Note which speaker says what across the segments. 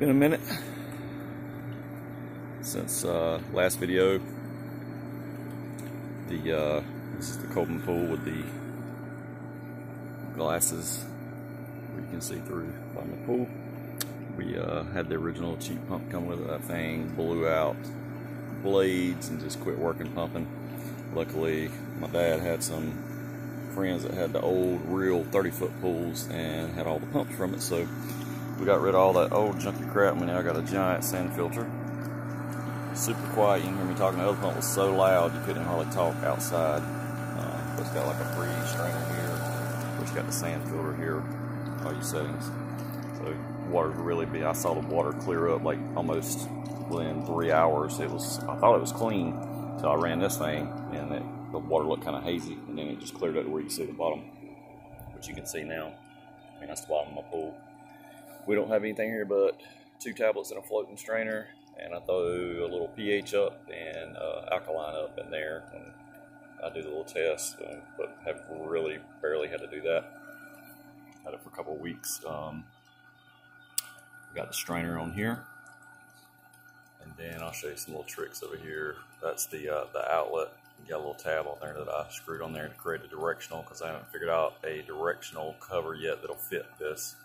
Speaker 1: Been a minute since uh, last video. The uh, this is the Coleman pool with the glasses where you can see through from the pool. We uh, had the original cheap pump come with it. That thing blew out blades and just quit working pumping. Luckily, my dad had some friends that had the old real 30 foot pools and had all the pumps from it. So we got rid of all that old junky crap. And we now got a giant sand filter. Super quiet. You can hear me talking. The other pump was so loud you couldn't hardly talk outside. Uh, it's got like a free strainer here, which got the sand filter here. All your settings. So water really be. I saw the water clear up like almost within three hours. It was. I thought it was clean until I ran this thing, and it, the water looked kind of hazy, and then it just cleared up to where you see the bottom, which you can see now. I mean, that's the bottom of my pool. We don't have anything here but two tablets and a floating strainer, and I throw a little pH up and uh, alkaline up in there when I do the little test, but have really barely had to do that. Had it for a couple weeks. Um, got the strainer on here, and then I'll show you some little tricks over here. That's the uh, the outlet. Got a little tab on there that I screwed on there to create a directional because I haven't figured out a directional cover yet that'll fit this.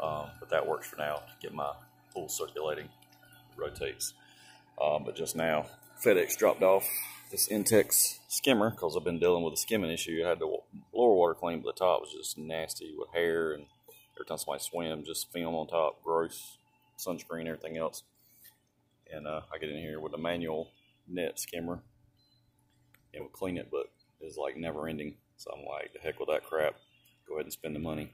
Speaker 1: Um, but that works for now to get my pool circulating. Rotates. Um, but just now, FedEx dropped off this Intex skimmer because I've been dealing with a skimming issue. I had the lower water clean, but the top was just nasty with hair and every time somebody swim, just film on top, gross, sunscreen, everything else. And uh, I get in here with a manual net skimmer and we'll clean it, but it's like never ending. So I'm like, the heck with that crap. Go ahead and spend the money.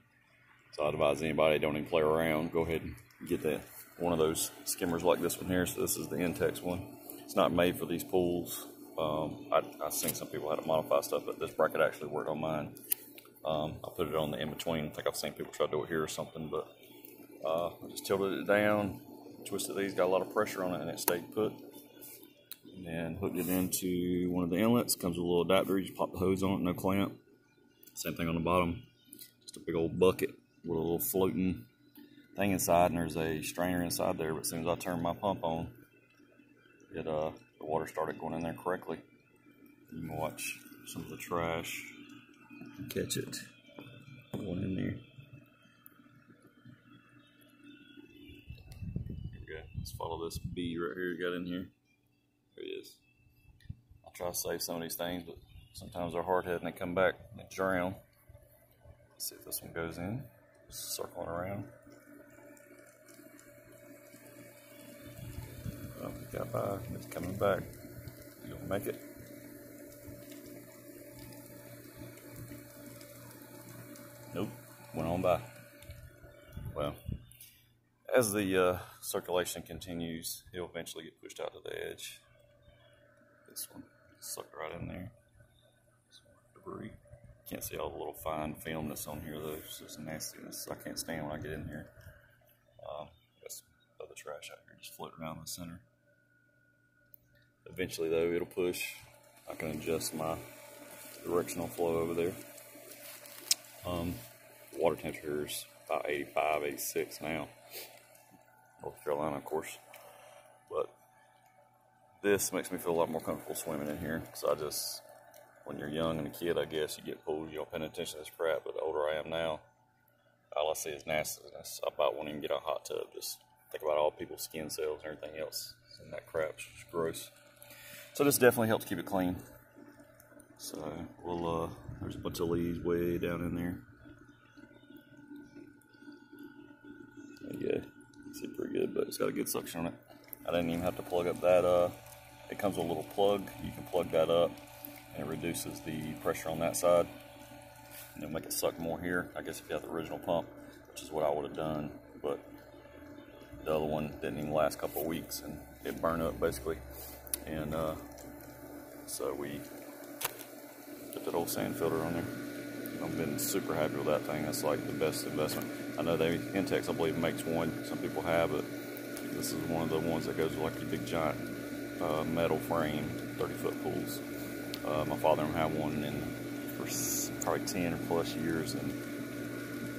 Speaker 1: So I advise anybody don't even play around. Go ahead and get that one of those skimmers like this one here. So this is the Intex one. It's not made for these pools. Um, I, I've seen some people had to modify stuff, but this bracket actually worked on mine. Um, I put it on the in-between. I think I've seen people try to do it here or something, but uh, I just tilted it down, twisted these, got a lot of pressure on it, and it stayed put. And then hooked it into one of the inlets. Comes with a little adapter. You just pop the hose on it, no clamp. Same thing on the bottom. Just a big old bucket with a little floating thing inside, and there's a strainer inside there. But as soon as I turned my pump on, it uh, the water started going in there correctly. You can watch some of the trash catch it going in there. Okay, let's follow this bee right here. Got in here. There he is. I'll try to save some of these things, but sometimes they're hard headed and they come back and drown. Let's see if this one goes in. Circling around. Oh, got by. It's coming back. You'll make it. Nope, went on by. Well, as the uh, circulation continues, he'll eventually get pushed out to the edge. This one sucked right in there. Debris. Can't see all the little fine film that's on here though. It's just nastiness. I can't stand when I get in here. Um, got some other trash out here just floating around the center. Eventually though, it'll push. I can adjust my directional flow over there. Um, water temperature is about 85, 86 now. North Carolina, of course. But this makes me feel a lot more comfortable swimming in here. Because I just, when you're young and a kid, I guess, you get pulled, you don't pay attention to this crap. But the older I am now, all I see is nastiness. I about won't even get a hot tub. Just think about all people's skin cells and everything else. And that crap's just gross. So this definitely helps keep it clean. So we'll, uh, there's a bunch of leaves way down in there. Yeah, see pretty good, but it's got a good suction on it. I didn't even have to plug up that, uh, it comes with a little plug. You can plug that up it reduces the pressure on that side. And it'll make it suck more here. I guess if you have the original pump, which is what I would have done, but the other one didn't even last a couple weeks and it burned up basically. And, uh, so we Put that old sand filter on there. I've been super happy with that thing. That's like the best investment. I know they Intex, I believe, makes one. Some people have it. This is one of the ones that goes with like a big giant uh, metal frame, 30 foot pools. Uh, my father had one in for probably 10 or plus years, and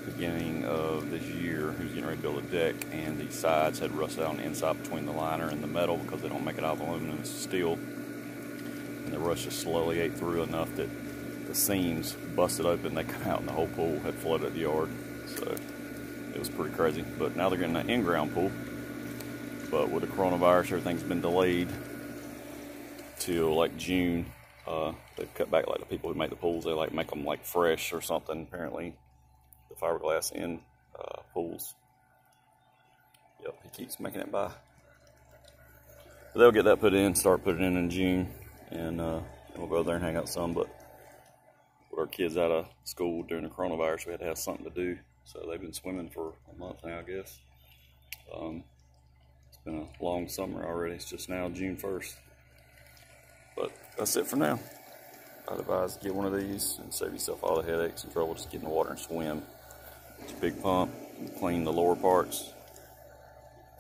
Speaker 1: beginning of this year. He was getting ready to build a deck, and the sides had rusted out on the inside between the liner and the metal because they don't make it out of aluminum and steel. And the rust just slowly ate through enough that the seams busted open. They come out, and the whole pool had flooded the yard. So it was pretty crazy. But now they're getting an in-ground pool. But with the coronavirus, everything's been delayed till like June. Uh, they've cut back like the people who make the pools. They like make them like fresh or something. Apparently, the fiberglass in uh, pools. Yep, he keeps making it by. But they'll get that put in. Start putting in in June, and, uh, and we'll go there and hang out some. But with our kids out of school during the coronavirus, we had to have something to do. So they've been swimming for a month now, I guess. Um, it's been a long summer already. It's just now June 1st. But that's it for now. I'd advise get one of these and save yourself all the headaches and trouble. Just get in the water and swim. It's a big pump. Clean the lower parts.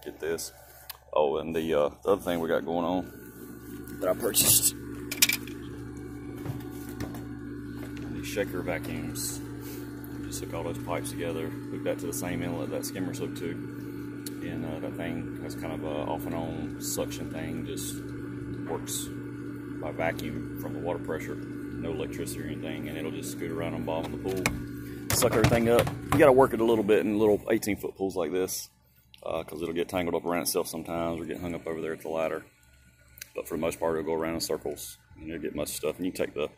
Speaker 1: Get this. Oh, and the, uh, the other thing we got going on that I purchased these shaker vacuums. Just hook all those pipes together, hook that to the same inlet that skimmer's hooked to, and uh, that thing has kind of a off and on suction thing. Just works by vacuum from the water pressure, no electricity or anything, and it'll just scoot around on the bottom of the pool, suck everything up. You got to work it a little bit in little 18 foot pools like this, because uh, it'll get tangled up around itself sometimes or get hung up over there at the ladder. But for the most part, it'll go around in circles and you'll get much stuff. And you take the,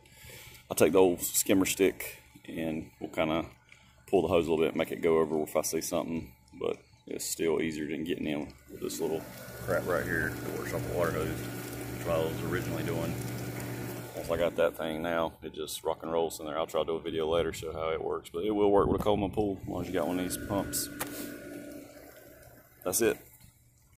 Speaker 1: I'll take the old skimmer stick and we'll kind of pull the hose a little bit, make it go over if I see something. But it's still easier than getting in with this little crap right here that works off the water hose, which I was originally doing. Once I got that thing now, it just rock and rolls in there. I'll try to do a video later, show how it works. But it will work with a Coleman pool as long as you got one of these pumps. That's it.